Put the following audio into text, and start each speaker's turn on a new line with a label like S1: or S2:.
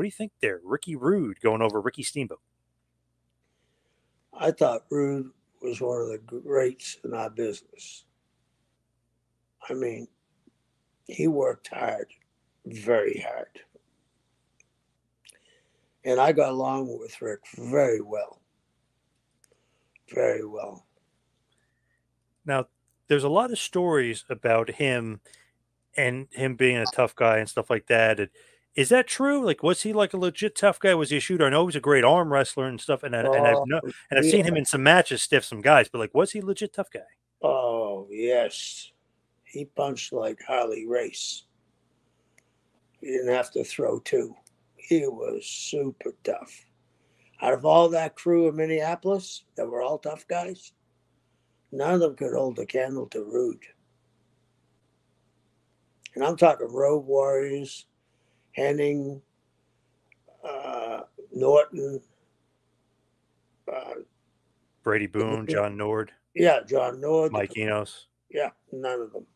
S1: What do you think there? Ricky Rude going over Ricky Steamboat.
S2: I thought Rude was one of the greats in our business. I mean, he worked hard, very hard. And I got along with Rick very well. Very well.
S1: Now, there's a lot of stories about him and him being a tough guy and stuff like that. And is that true? Like, was he like a legit tough guy? Was he a shooter? I know he was a great arm wrestler and stuff. And, I, and I've oh, no, and I've yeah. seen him in some matches stiff some guys. But like, was he a legit tough guy?
S2: Oh yes, he punched like Harley Race. He didn't have to throw two. He was super tough. Out of all that crew in Minneapolis, that were all tough guys, none of them could hold a candle to Rude. And I'm talking Road Warriors, Hennig, uh, Norton,
S1: uh, Brady Boone, John Nord.
S2: Yeah, John Nord.
S1: Mike Enos.
S2: Yeah, none of them.